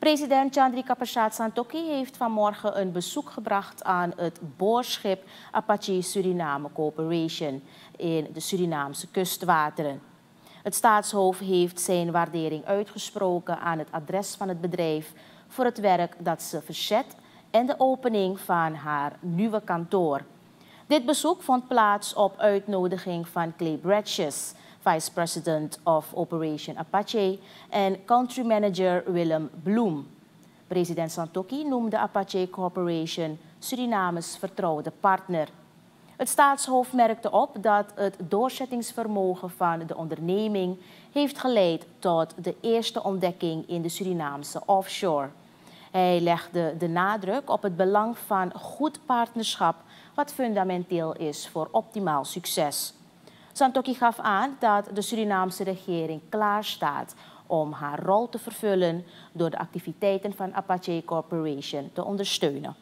President Chandrika Prasad Santokhi heeft vanmorgen een bezoek gebracht aan het boorschip Apache Suriname Corporation in de Surinaamse kustwateren. Het staatshoofd heeft zijn waardering uitgesproken aan het adres van het bedrijf voor het werk dat ze verzet en de opening van haar nieuwe kantoor. Dit bezoek vond plaats op uitnodiging van Clay Bratches, Vice President of Operation Apache, en Country Manager Willem Bloem. President Santokhi noemde Apache Corporation Surinames vertrouwde partner. Het staatshoofd merkte op dat het doorzettingsvermogen van de onderneming heeft geleid tot de eerste ontdekking in de Surinaamse offshore. Hij legde de nadruk op het belang van goed partnerschap, wat fundamenteel is voor optimaal succes. Santoki gaf aan dat de Surinaamse regering klaar staat om haar rol te vervullen door de activiteiten van Apache Corporation te ondersteunen.